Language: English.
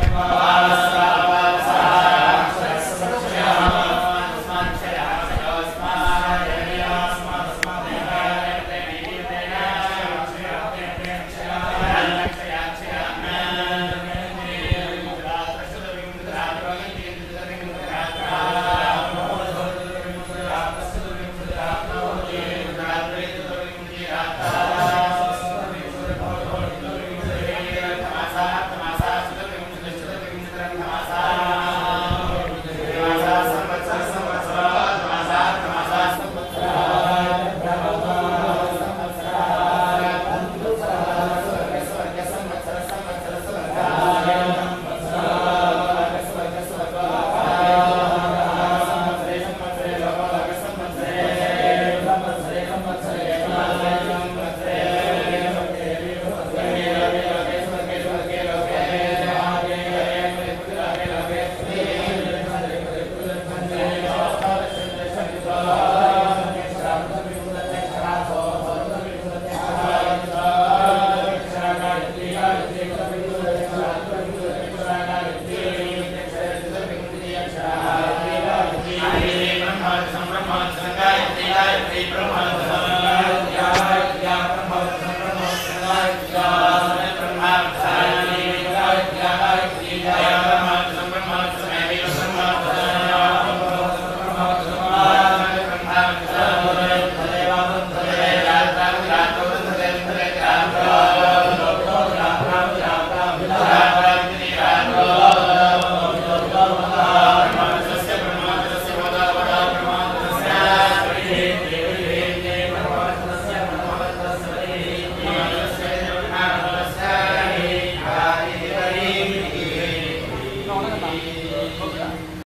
Bye.